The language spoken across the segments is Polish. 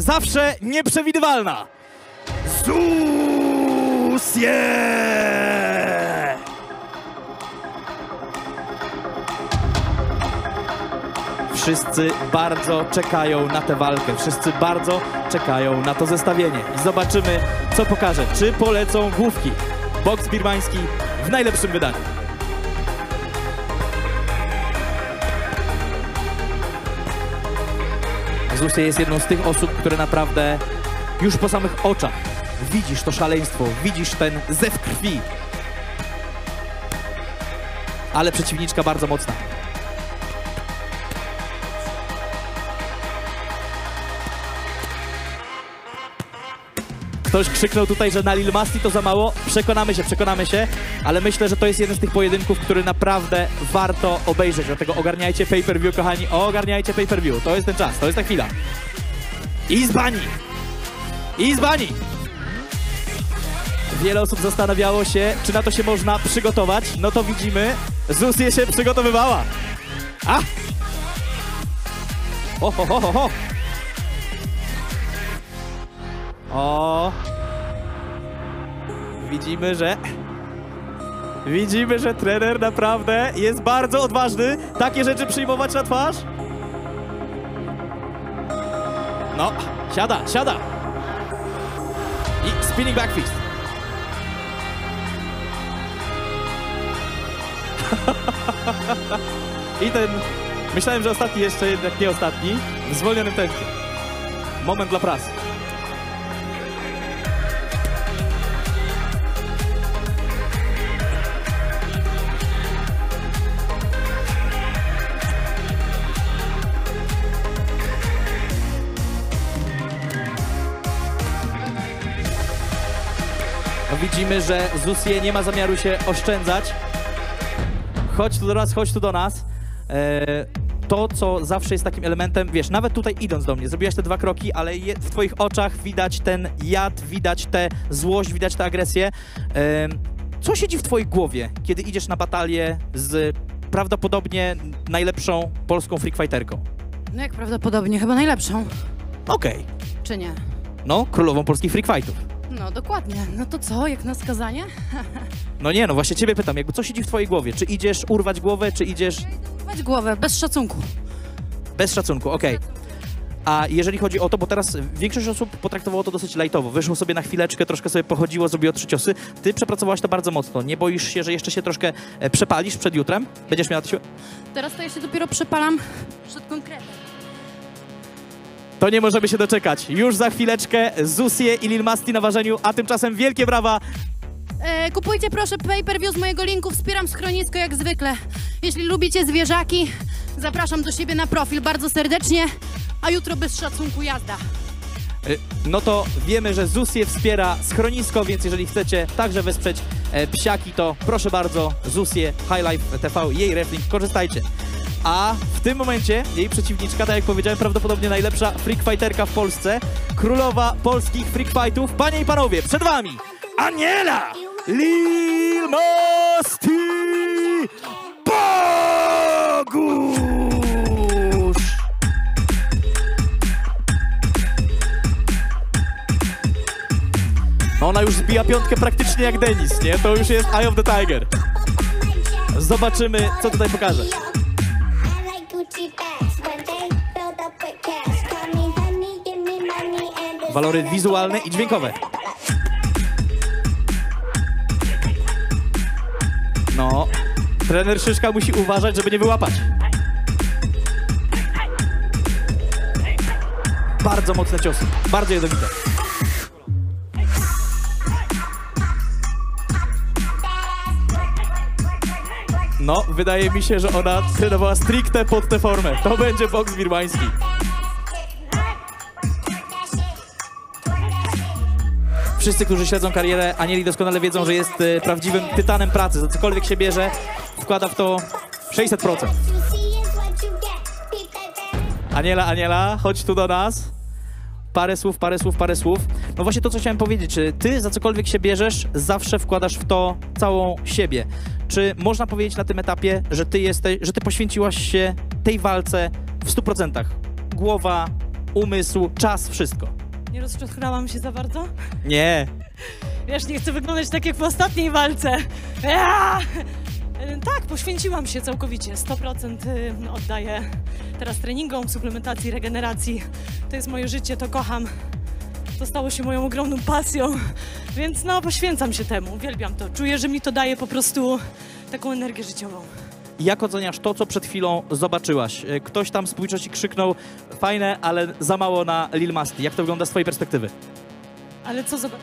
zawsze nieprzewidywalna. Zusie! Wszyscy bardzo czekają na tę walkę, wszyscy bardzo czekają na to zestawienie. I zobaczymy, co pokaże. Czy polecą główki? Boks birmański w najlepszym wydaniu. Zusie jest jedną z tych osób, które naprawdę już po samych oczach widzisz to szaleństwo, widzisz ten zew krwi. Ale przeciwniczka bardzo mocna. Ktoś krzyknął tutaj, że na Lil Masti to za mało. Przekonamy się, przekonamy się, ale myślę, że to jest jeden z tych pojedynków, który naprawdę warto obejrzeć. Dlatego ogarniajcie pay-per-view, kochani, ogarniajcie pay-per-view. To jest ten czas, to jest ta chwila. I z bani! I z bani! Wiele osób zastanawiało się, czy na to się można przygotować. No to widzimy, Zusie się przygotowywała. A! Ho, ho, ho, ho, ho! O! Widzimy, że... Widzimy, że trener naprawdę jest bardzo odważny. Takie rzeczy przyjmować na twarz. No, siada, siada. I spinning back fist. I ten... Myślałem, że ostatni jeszcze, jednak nie ostatni. W zwolnionym tempie. Moment dla prasy. Widzimy, że Zusie nie ma zamiaru się oszczędzać. Chodź tu do nas, chodź tu do nas. E, to, co zawsze jest takim elementem, wiesz, nawet tutaj idąc do mnie, zrobiłaś te dwa kroki, ale w twoich oczach widać ten jad, widać tę złość, widać tę agresję. E, co siedzi w twojej głowie, kiedy idziesz na batalię z prawdopodobnie najlepszą polską freakfighterką? No jak prawdopodobnie, chyba najlepszą. Okej, Czy nie? no, królową polskich freakfightów. No dokładnie. No to co, jak na skazanie? No nie, no właśnie ciebie pytam, jakby co siedzi w twojej głowie? Czy idziesz urwać głowę, czy idziesz Weź głowę, bez szacunku. Bez szacunku, okej. A jeżeli chodzi o to, bo teraz większość osób potraktowało to dosyć lajtowo. Wyszło sobie na chwileczkę, troszkę sobie pochodziło, zrobiło trzy ciosy. Ty przepracowałaś to bardzo mocno. Nie boisz się, że jeszcze się troszkę e, przepalisz przed jutrem? Będziesz miała to siłę? Teraz to ja się dopiero przepalam przed konkretem. To nie możemy się doczekać. Już za chwileczkę Zusie i Lil Masti na ważeniu, a tymczasem wielkie brawa. E, kupujcie proszę pay-per-view z mojego linku, wspieram schronisko jak zwykle. Jeśli lubicie zwierzaki, zapraszam do siebie na profil bardzo serdecznie, a jutro bez szacunku jazda. E, No to wiemy, że Zusie wspiera schronisko, więc jeżeli chcecie także wesprzeć e, psiaki, to proszę bardzo, Zusie, High Life TV, jej wrestling, korzystajcie. A w tym momencie jej przeciwniczka, tak jak powiedziałem, prawdopodobnie najlepsza freakfighterka w Polsce, królowa polskich freakfightów. Panie i panowie, przed wami Aniela Lil Masti Bogusz! No Ona już zbija piątkę praktycznie jak Denis, nie? To już jest Eye of the Tiger. Zobaczymy, co tutaj pokaże. Walory wizualne i dźwiękowe. No, trener Szyszka musi uważać, żeby nie wyłapać. Bardzo mocne ciosy, bardzo jadowite. No, wydaje mi się, że ona trenowała stricte pod tę formę. To będzie boks birmański. Wszyscy, którzy śledzą karierę Anieli doskonale wiedzą, że jest e, prawdziwym tytanem pracy. Za cokolwiek się bierze, wkłada w to 600%. Aniela, Aniela, chodź tu do nas. Parę słów, parę słów, parę słów. No właśnie to, co chciałem powiedzieć. Czy ty za cokolwiek się bierzesz, zawsze wkładasz w to całą siebie? Czy można powiedzieć na tym etapie, że ty jesteś, że ty poświęciłaś się tej walce w 100%? Głowa, umysł, czas, wszystko. Nie rozczochrałam się za bardzo? Nie. Wiesz, nie chcę wyglądać tak jak w ostatniej walce. Ea! Tak, poświęciłam się całkowicie. 100% y, oddaję teraz treningom, suplementacji, regeneracji. To jest moje życie, to kocham. To stało się moją ogromną pasją, więc no, poświęcam się temu. Uwielbiam to. Czuję, że mi to daje po prostu taką energię życiową. Jak oceniasz to, co przed chwilą zobaczyłaś? E, Ktoś tam z publiczności krzyknął, fajne, ale za mało na Lil Masti. Jak to wygląda z twojej perspektywy? Ale co zobacz.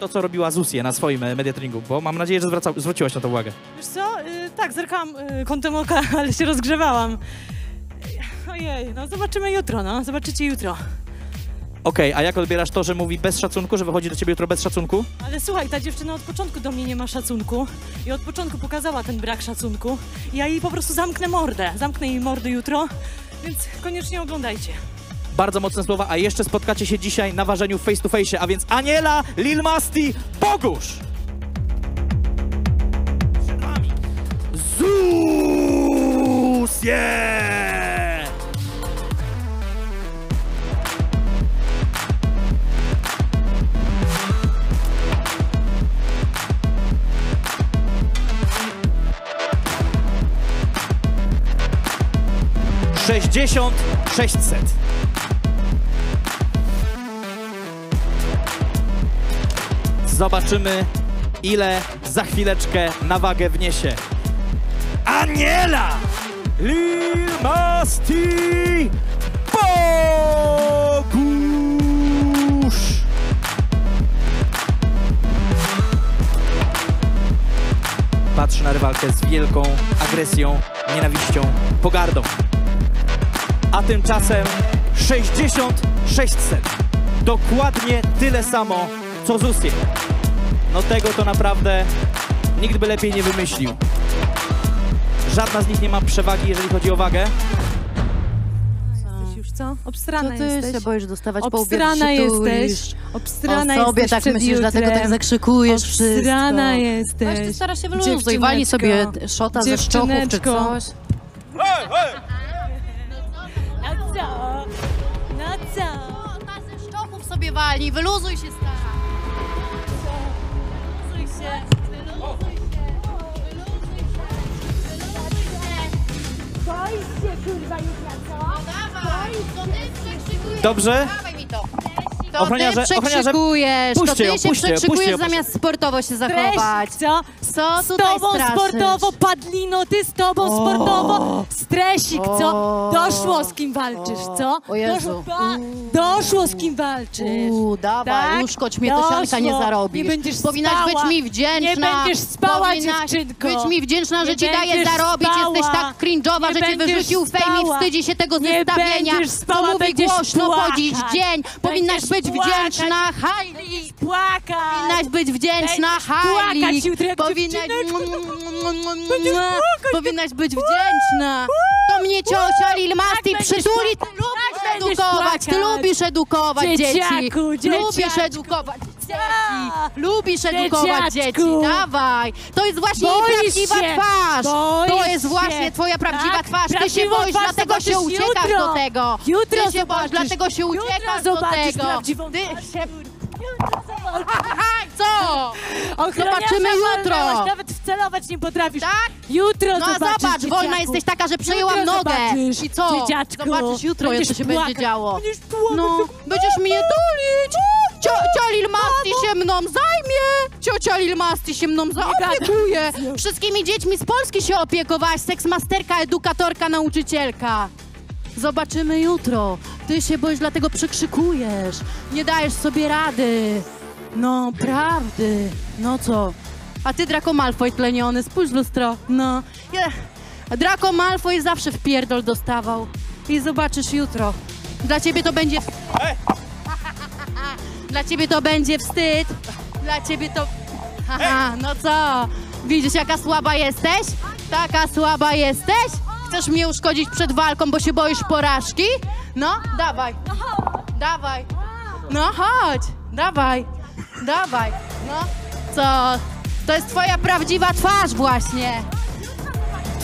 To, co robiła Zusie na swoim e, mediatreningu, bo mam nadzieję, że zwraca, zwróciłaś na to uwagę. Wiesz co? Y, tak, zerkałam y, kątem oka, ale się rozgrzewałam. Ojej, no zobaczymy jutro, no. Zobaczycie jutro. Okej, a jak odbierasz to, że mówi bez szacunku, że wychodzi do ciebie jutro bez szacunku? Ale słuchaj, ta dziewczyna od początku do mnie nie ma szacunku i od początku pokazała ten brak szacunku. Ja jej po prostu zamknę mordę. Zamknę jej mordę jutro, więc koniecznie oglądajcie. Bardzo mocne słowa, a jeszcze spotkacie się dzisiaj na ważeniu face to face, a więc Aniela, Lil Masti, Bogusz! Przed wami 60 600. Zobaczymy, ile za chwileczkę na wagę wniesie. Aniela! Lil Masti Bogusz! Patrzy na rywalkę z wielką agresją, nienawiścią, pogardą. A tymczasem 60 600. Dokładnie tyle samo, co Zusie. No tego to naprawdę nikt by lepiej nie wymyślił. Żadna z nich nie ma przewagi, jeżeli chodzi o wagę. Jesteś już co? Co Obstrana ty jesteś. się boisz dostawać po łbie, Obstrana przytulisz. jesteś. Obstrana o sobie jesteś tak przed myślisz, dlatego jutrem. tak zakrzykujesz Obstrana wszystko. jesteś. Weź ty starasz się wyluzuj, walnij sobie Dziewczyneczko. szota ze szczochów czy Dziewczyneczko. coś. Sobie walnij, wyluzuj się stara. Wyluzuj się. Wyluzuj się, wyluzuj się, wyluzuj się. Boisz się kurwa Julia, co? Dawaj, to ty przekrzykujesz. Dobrze? To. Ochroniarze- ty ochroniarze, przekrzykujesz, to puśćcie ty ją, się puśćcie przekrzykujesz puśćcie ją, zamiast sportowo się zachować. Treść, co? Co Z tutaj tobą straszysz? sportowo, Padlino, ty z tobą sportowo. Stresik, co? Doszło z kim walczysz, co? O Jezu. Doszło, ba- doszło z kim walczysz. Uuu, dawaj, Tak? uszkodź mnie, to sianka nie Doszło. zarobisz. Nie będziesz Powinnaś spała. być mi wdzięczna. Nie będziesz spała, Powinnaś dziewczynko. być mi wdzięczna, że Nie ci daję będziesz zarobić. spała. Jesteś tak cringe'owa, Nie że cię będziesz wyrzucił fame i spała. wstydzi się tego Nie zestawienia. będziesz spała, Co mówi będziesz głośno płakać. chodzić dzień. Powinnaś Będziesz być płakać. wdzięczna, Hailey. Płakać. Powinnaś być wdzięczna, Hailey. Powinnaś... Powinnaś być wdzięczna. To mnie ciocia Lil Masti będziesz przytuli. Ty lubisz Tak będziesz edukować, ty lubisz edukować dzieci. Lubisz edukować dzieci. Tak. Lubisz edukować Dzieciaczku. dzieci. Dawaj. To jest właśnie jej Boisz prawdziwa się. twarz. to Boisz jest się. właśnie twoja prawdziwa Tak, twarz. Ty się prawdziwą boisz, twarz dlatego się zobaczysz uciekasz jutro. do tego. Jutro Ty się boisz, zobaczysz. dlatego się Jutro uciekasz do zobaczysz tego. prawdziwą Ty twarz. się... Co? Ochroniarza Zobaczymy jutro. walnęłaś, Nawet wcelować nie potrafisz. Tak? Jutro No a zobaczysz, zobacz, wolna dzieciaku. jesteś taka, że przejęłam Jutro nogę. zobaczysz, I co? dzieciaczku. Zobaczysz jutro, Będziesz co się płakać. będzie działo. Będziesz płakać. No, będziesz mnie tulić. Ciocia Lil Masti się mną zajmie. Ciocia Lil Masti się mną zaopiekuje. Wszystkimi dziećmi z Polski się opiekowałaś. Seksmasterka, edukatorka, nauczycielka. Zobaczymy jutro. Ty się boisz, dlatego przekrzykujesz. Nie dajesz sobie rady. No, prawdy. No co? A ty Draco Malfoy tleniony, spójrz w lustro. No. Je- Draco Malfoy zawsze w pierdol dostawał. I zobaczysz jutro. Dla ciebie to będzie... Dla ciebie to będzie wstyd. Dla ciebie to... Haha, no co? Widzisz, jaka słaba jesteś? Taka słaba jesteś? Chcesz mnie uszkodzić przed walką, bo się boisz porażki? No, dawaj. Dawaj. No chodź. Dawaj. Dawaj. No. Co? To jest twoja prawdziwa twarz właśnie.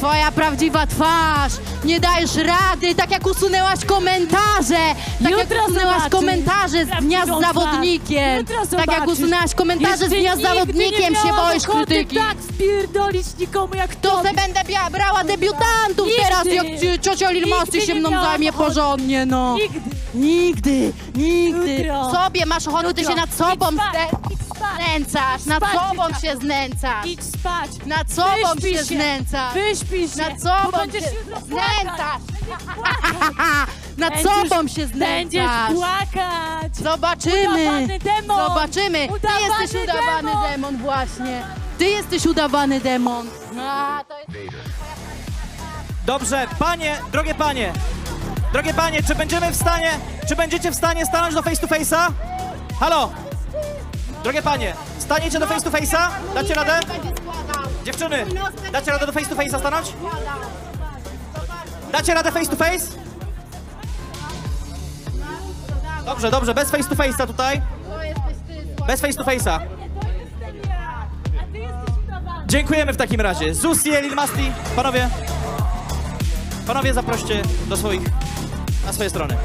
Twoja prawdziwa twarz. Nie dajesz rady, tak jak usunęłaś komentarze. Tak jak Jutro usunęłaś zobaczysz komentarze z dnia z prawdziwą zawodnikiem. twarz. Jutro Tak jak zobaczysz. usunęłaś komentarze z Jeszcze dnia z nigdy zawodnikiem, nie się miałam boisz ochoty krytyki. tak spierdolić nikomu jak To tobie. se będę bia- brała debiutantów Nigdy. teraz, jak ci- ciocia Nigdy się nie mną miałam zajmie ochoty. porządnie, no. Nigdy. Nigdy, nigdy. Jutro. Sobie masz ochotę, ty Jutro. się nad sobą Idź spać. Znęcasz, nad spać, sobą się znęcasz. Idź spać. Nad sobą Wyśpij się znęcasz. Wyśpij się. Nad bo sobą będziesz się jutro znęcasz. Nad Będziesz- sobą się Będziesz znęcasz. płakać. Zobaczymy. Udawany demon. Zobaczymy. Ty Udawany jesteś udawany demon. demon właśnie. Ty jesteś udawany demon. A, to jest... Dobrze, panie, drogie panie, drogie panie, czy będziemy w stanie, czy będziecie w stanie stanąć do face to face'a? Halo? Drogie panie, staniecie do face to face'a? Dacie radę? Dziewczyny, dacie radę do face to face'a stanąć? Dacie radę face to face? Dobrze, dobrze, bez face to face'a tutaj. Bez face to face'a. Dziękujemy w takim razie. Zusie, Lil Masti, panowie. Panowie zaproście do swoich, na swoje strony.